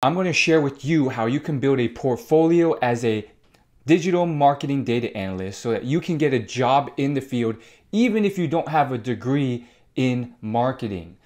I'm going to share with you how you can build a portfolio as a digital marketing data analyst so that you can get a job in the field even if you don't have a degree in marketing.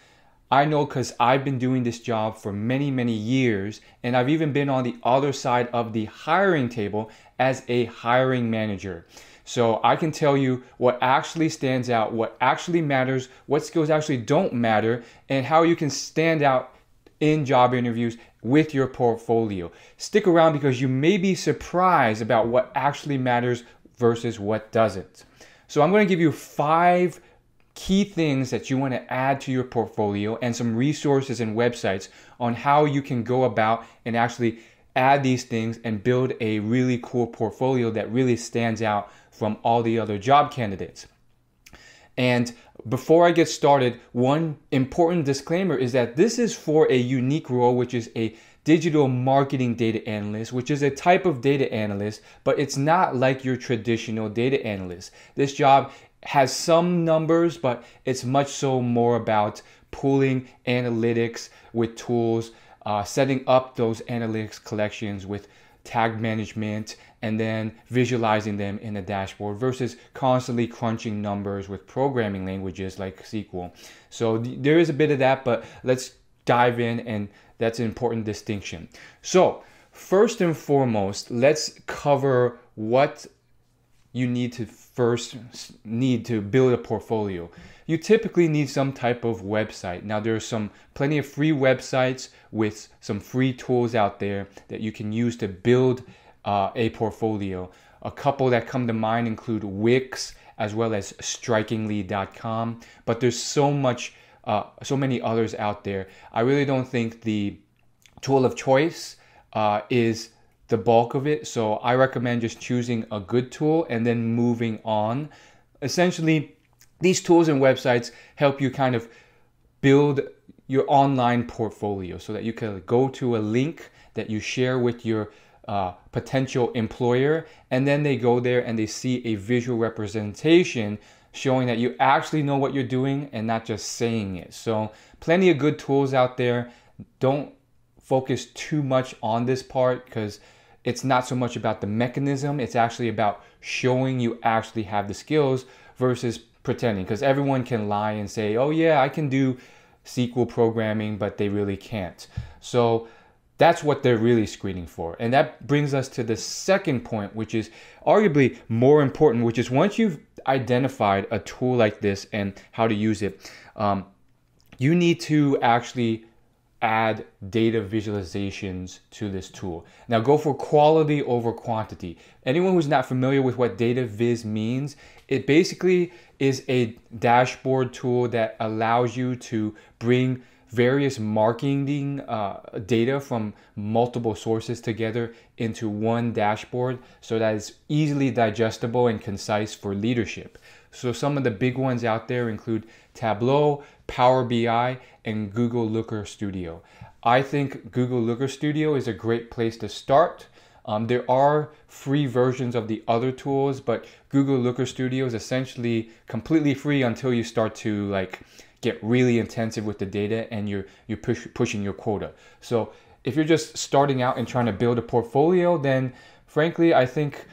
I know because I've been doing this job for many, many years, and I've even been on the other side of the hiring table as a hiring manager. So I can tell you what actually stands out, what actually matters, what skills actually don't matter, and how you can stand out in job interviews with your portfolio. Stick around because you may be surprised about what actually matters versus what doesn't. So I'm going to give you five key things that you want to add to your portfolio and some resources and websites on how you can go about and actually add these things and build a really cool portfolio that really stands out from all the other job candidates. And before I get started, one important disclaimer is that this is for a unique role, which is a digital marketing data analyst, which is a type of data analyst, but it's not like your traditional data analyst. This job has some numbers, but it's much so more about pulling analytics with tools, uh, setting up those analytics collections with tag management, and then visualizing them in a dashboard versus constantly crunching numbers with programming languages like SQL. So th- there is a bit of that, but let's dive in, and that's an important distinction. So, first and foremost, let's cover what you need to first need to build a portfolio. You typically need some type of website. Now there's some plenty of free websites with some free tools out there that you can use to build uh, a portfolio. A couple that come to mind include Wix as well as strikingly.com, but there's so much uh, so many others out there. I really don't think the tool of choice uh, is the bulk of it. So I recommend just choosing a good tool and then moving on. Essentially, these tools and websites help you kind of build your online portfolio so that you can go to a link that you share with your uh, potential employer, and then they go there and they see a visual representation showing that you actually know what you're doing and not just saying it. So, plenty of good tools out there. Don't focus too much on this part because it's not so much about the mechanism, it's actually about showing you actually have the skills versus pretending. Because everyone can lie and say, oh, yeah, I can do SQL programming, but they really can't. So that's what they're really screening for. And that brings us to the second point, which is arguably more important, which is once you've identified a tool like this and how to use it, um, you need to actually add data visualizations to this tool. Now go for quality over quantity. Anyone who's not familiar with what data viz means, it basically is a dashboard tool that allows you to bring various marketing uh, data from multiple sources together into one dashboard so that it's easily digestible and concise for leadership. So some of the big ones out there include Tableau, Power BI, and Google Looker Studio. I think Google Looker Studio is a great place to start. Um, there are free versions of the other tools, but Google Looker Studio is essentially completely free until you start to like get really intensive with the data and you're you're push, pushing your quota. So if you're just starting out and trying to build a portfolio, then frankly, I think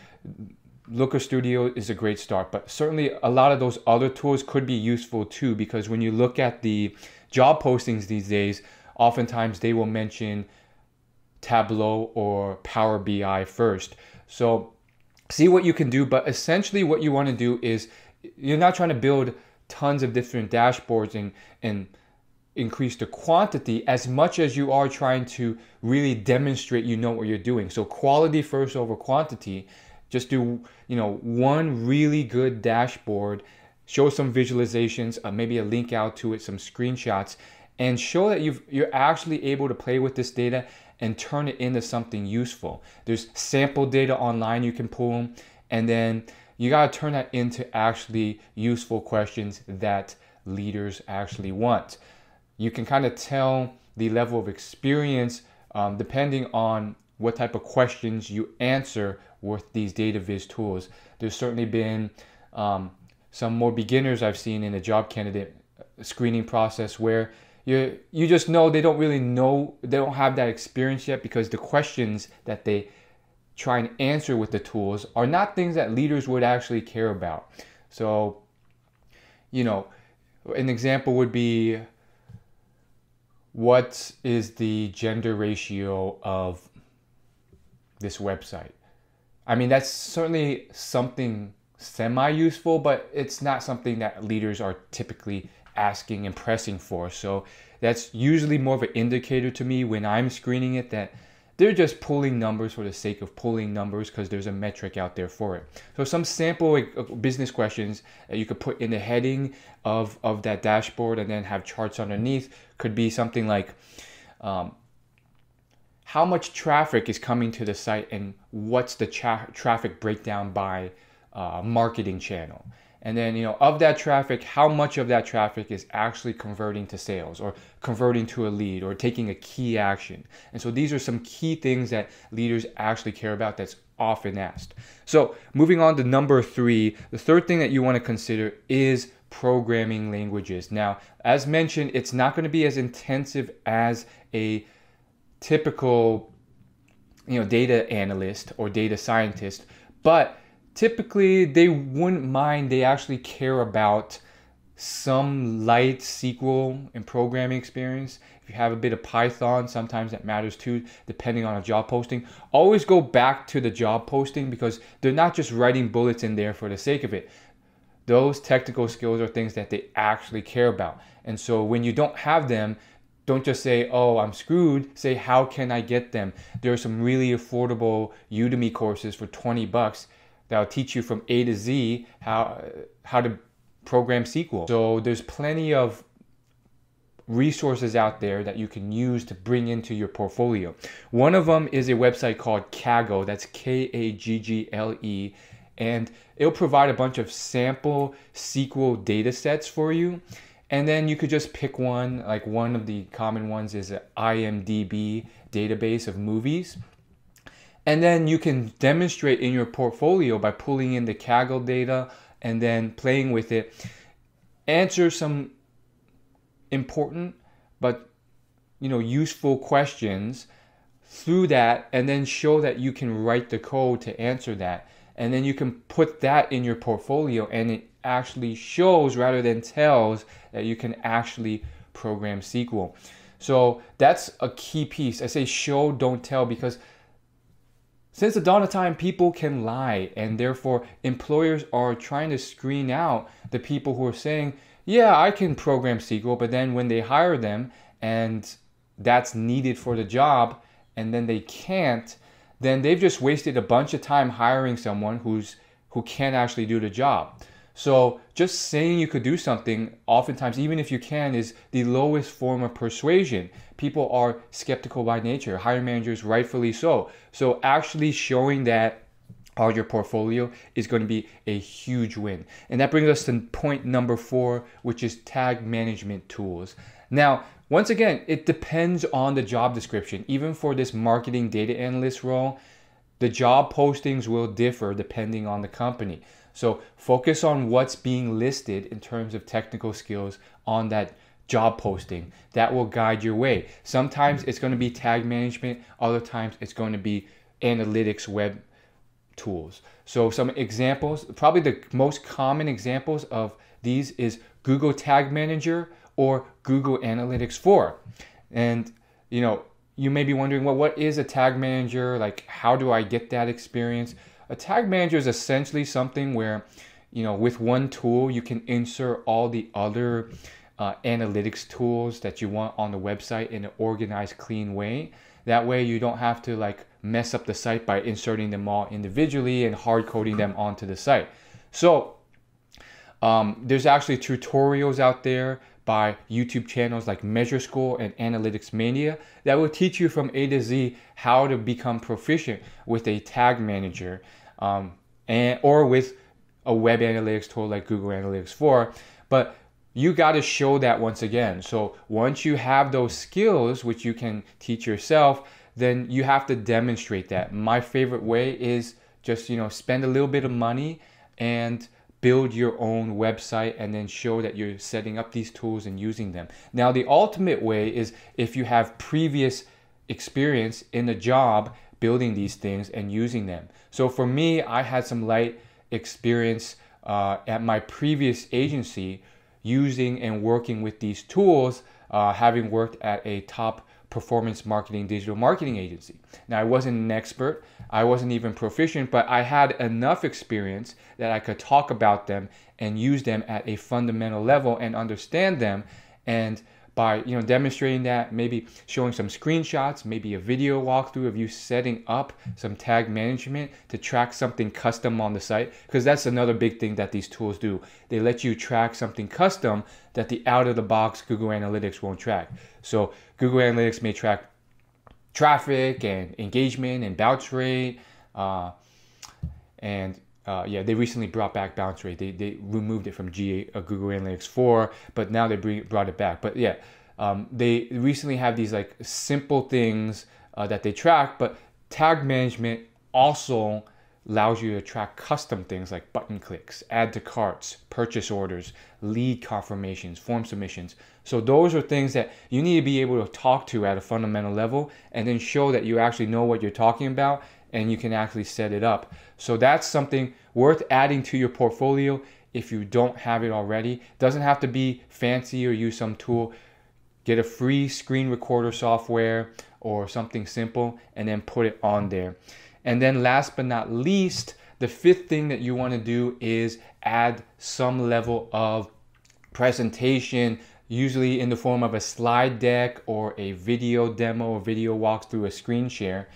Looker Studio is a great start, but certainly a lot of those other tools could be useful too because when you look at the job postings these days, oftentimes they will mention Tableau or Power BI first. So see what you can do, but essentially what you want to do is you're not trying to build tons of different dashboards and and increase the quantity as much as you are trying to really demonstrate you know what you're doing. So quality first over quantity just do, you know, one really good dashboard, show some visualizations, uh, maybe a link out to it, some screenshots, and show that you've, you're actually able to play with this data and turn it into something useful. There's sample data online you can pull, them, and then you got to turn that into actually useful questions that leaders actually want. You can kind of tell the level of experience um, depending on what type of questions you answer with these data viz tools. There's certainly been um, some more beginners I've seen in the job candidate screening process where you you just know they don't really know they don't have that experience yet because the questions that they try and answer with the tools are not things that leaders would actually care about. So, you know, an example would be what is the gender ratio of this website? I mean, that's certainly something semi useful, but it's not something that leaders are typically asking and pressing for. So that's usually more of an indicator to me when I'm screening it that they're just pulling numbers for the sake of pulling numbers because there's a metric out there for it. So some sample business questions that you could put in the heading of, of that dashboard and then have charts underneath could be something like um, how much traffic is coming to the site and what's the tra- traffic breakdown by uh, marketing channel. And then, you know, of that traffic, how much of that traffic is actually converting to sales or converting to a lead or taking a key action? And so these are some key things that leaders actually care about that's often asked. So, moving on to number three, the third thing that you want to consider is programming languages. Now, as mentioned, it's not going to be as intensive as a typical you know data analyst or data scientist, but typically they wouldn't mind, they actually care about some light SQL and programming experience. If you have a bit of Python, sometimes that matters too, depending on a job posting. Always go back to the job posting because they're not just writing bullets in there for the sake of it. Those technical skills are things that they actually care about. And so when you don't have them, don't just say, oh, I'm screwed. Say, how can I get them? There are some really affordable Udemy courses for 20 bucks that'll teach you from A to Z how how to program SQL. So there's plenty of resources out there that you can use to bring into your portfolio. One of them is a website called Kaggle. That's K A G G L E. And it'll provide a bunch of sample SQL data sets for you. And then you could just pick one, like one of the common ones is an IMDb database of movies. And then you can demonstrate in your portfolio by pulling in the Kaggle data and then playing with it. Answer some important but you know useful questions through that and then show that you can write the code to answer that and then you can put that in your portfolio and it actually shows rather than tells that you can actually program SQL. So that's a key piece. I say show, don't tell because since the dawn of time, people can lie, and therefore employers are trying to screen out the people who are saying, Yeah, I can program SQL, but then when they hire them and that's needed for the job, and then they can't, then they've just wasted a bunch of time hiring someone who's who can't actually do the job. So just saying you could do something, oftentimes, even if you can, is the lowest form of persuasion. People are skeptical by nature, hiring managers rightfully so. So actually showing that on your portfolio is going to be a huge win. And that brings us to point number four, which is tag management tools. Now, once again, it depends on the job description. Even for this marketing data analyst role, the job postings will differ depending on the company. So focus on what's being listed in terms of technical skills on that job posting. That will guide your way. Sometimes it's going to be tag management, other times it's going to be analytics web tools. So some examples, probably the most common examples of these is Google Tag Manager or Google Analytics 4. And you know, you may be wondering, well, what is a tag manager? Like, how do I get that experience? A tag manager is essentially something where, you know, with one tool, you can insert all the other uh, analytics tools that you want on the website in an organized, clean way. That way, you don't have to like mess up the site by inserting them all individually and hard coding them onto the site. So, um, there's actually tutorials out there by YouTube channels like Measure School and Analytics Mania that will teach you from A to Z how to become proficient with a tag manager um, and or with a web analytics tool like Google Analytics 4. But you got to show that once again. So once you have those skills, which you can teach yourself, then you have to demonstrate that. My favorite way is just you know spend a little bit of money and build your own website and then show that you're setting up these tools and using them. Now, the ultimate way is if you have previous experience in the job building these things and using them. So for me, I had some light experience uh, at my previous agency using and working with these tools, uh, having worked at a top performance marketing digital marketing agency. Now, I wasn't an expert, I wasn't even proficient, but I had enough experience that I could talk about them and use them at a fundamental level and understand them. And by you know demonstrating that maybe showing some screenshots maybe a video walkthrough of you setting up some tag management to track something custom on the site. Because that's another big thing that these tools do. They let you track something custom that the out of the box google analytics won't track. So google analytics may track traffic and engagement and bounce rate uh, and uh, yeah, they recently brought back bounce rate. They, they removed it from G uh, Google Analytics 4, but now they bring, brought it back. But yeah, um, they recently have these like simple things uh, that they track, but tag management also allows you to track custom things like button clicks, add to carts, purchase orders, lead confirmations, form submissions. So those are things that you need to be able to talk to at a fundamental level and then show that you actually know what you're talking about and you can actually set it up. So that's something worth adding to your portfolio if you don't have it already. Doesn't have to be fancy or use some tool. Get a free screen recorder software or something simple and then put it on there. And then last but not least, the fifth thing that you want to do is add some level of presentation, usually in the form of a slide deck or a video demo or video walkthrough, a screen share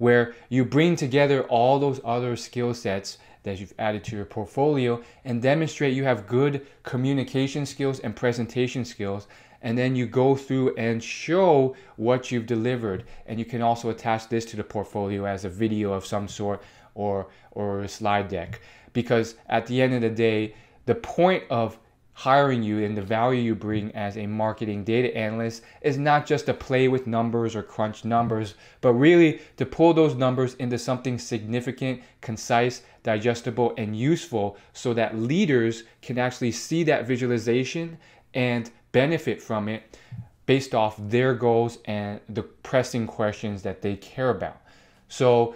where you bring together all those other skill sets that you've added to your portfolio and demonstrate you have good communication skills and presentation skills. And then you go through and show what you've delivered. And you can also attach this to the portfolio as a video of some sort or or a slide deck. Because at the end of the day the point of hiring you and the value you bring as a marketing data analyst is not just to play with numbers or crunch numbers, but really to pull those numbers into something significant, concise, digestible, and useful so that leaders can actually see that visualization and benefit from it based off their goals and the pressing questions that they care about. So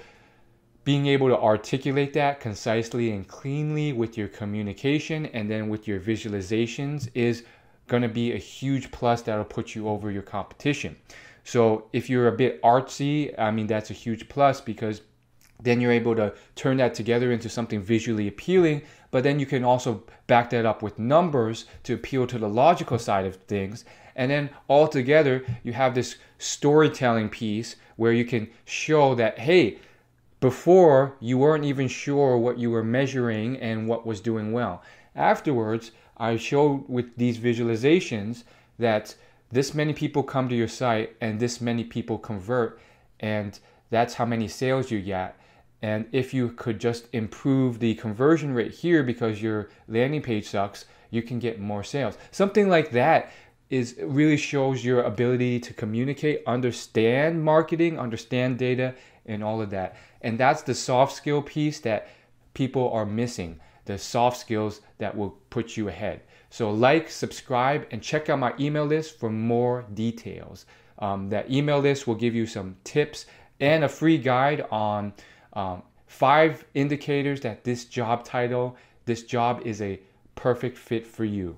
being able to articulate that concisely and cleanly with your communication and then with your visualizations is going to be a huge plus that'll put you over your competition. So if you're a bit artsy, I mean, that's a huge plus because then you're able to turn that together into something visually appealing, but then you can also back that up with numbers to appeal to the logical side of things. And then all together, you have this storytelling piece where you can show that, hey, before, you weren't even sure what you were measuring and what was doing well. Afterwards, I showed with these visualizations that this many people come to your site and this many people convert, and that's how many sales you get. And if you could just improve the conversion rate here because your landing page sucks, you can get more sales. Something like that is really shows your ability to communicate, understand marketing, understand data, and all of that. And that's the soft skill piece that people are missing the soft skills that will put you ahead. So, like, subscribe, and check out my email list for more details. Um, that email list will give you some tips and a free guide on um, five indicators that this job title, this job is a perfect fit for you.